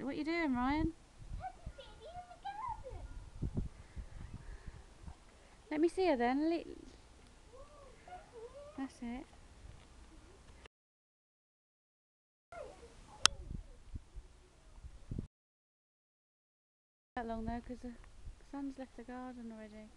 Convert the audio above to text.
what are you doing, Ryan? Let me see her then. That's it. That long though, because the sun's left the garden already.